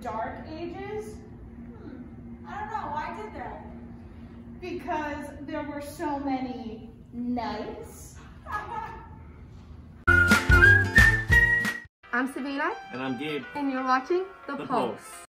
dark ages? Hmm, I don't know, why did that? Because there were so many nights. I'm Savina. And I'm Gabe. And you're watching The, the Pulse.